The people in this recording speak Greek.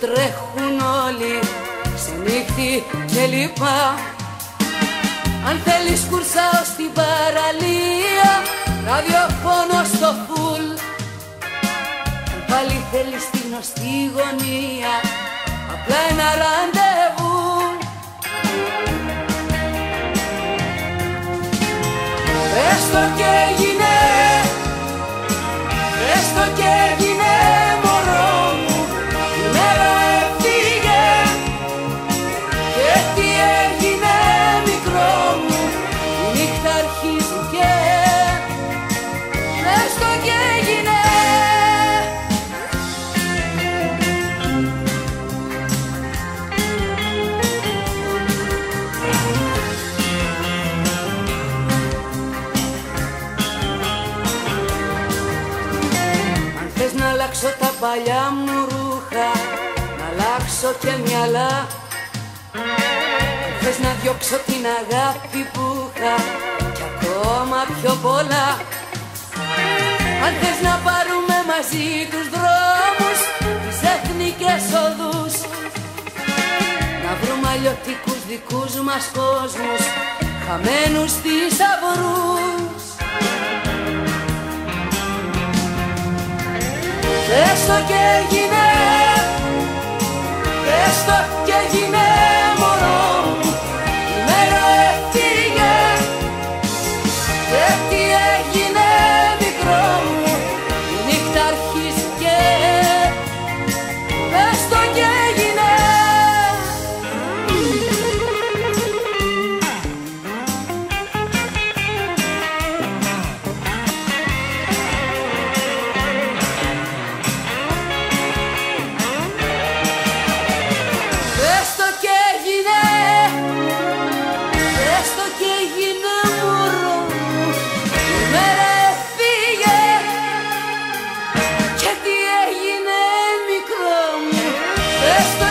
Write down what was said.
τρέχουν όλοι νύχτη και λοιπά. Αν θέλεις κουρσάω στην παραλία Ραδιοφώνω στο φουλ. Αν πάλι θέλεις τη γνωστή γωνία Απλά ένα ραντεβού. Πες το και έγινε παλιά μου ρούχα Να αλλάξω και μυαλά. Θες να διώξω την αγάπη που είχα Κι ακόμα πιο πολλά. Αν θες να πάρουμε μαζί τους δρόμους Τις εθνικές οδούς. Να βρούμε αλλιωτικούς δικούς μας κόσμους Χαμένους στις Έστω και έγινε, έστω Let's